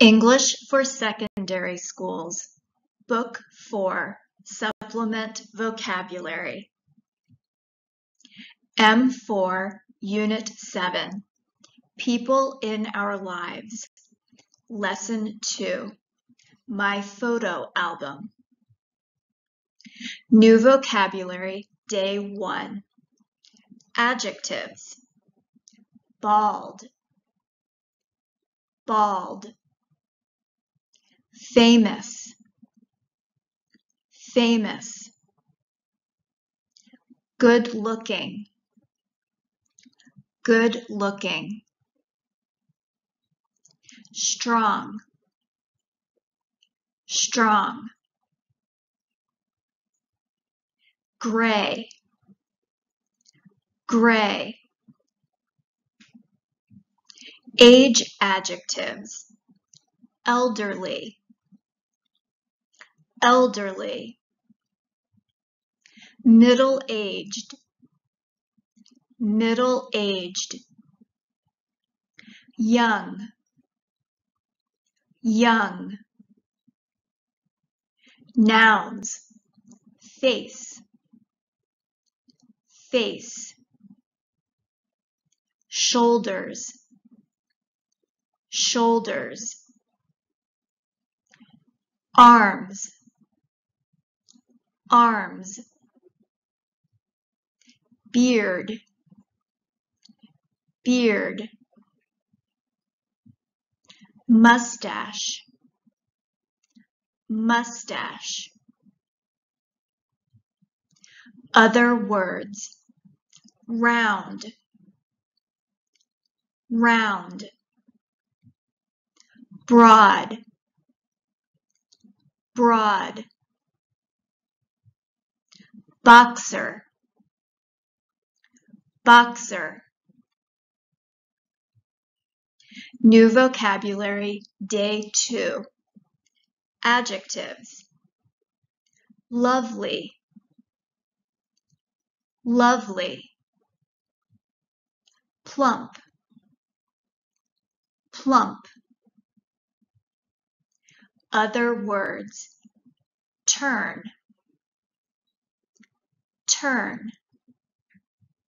English for Secondary Schools, Book 4, Supplement Vocabulary. M4, Unit 7, People in Our Lives. Lesson 2, My Photo Album. New Vocabulary, Day 1. Adjectives. Bald. Bald famous. Famous. Good looking. Good looking. Strong. Strong. Gray. Gray. Age adjectives. Elderly elderly, middle-aged, middle-aged, young, young, nouns, face, face, shoulders, shoulders, arms, arms beard beard mustache mustache. Other words round round. Broad broad boxer. Boxer. New vocabulary day 2 Adjectives. Lovely. Lovely. Plump. Plump. Other words turn turn